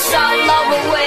It's all over.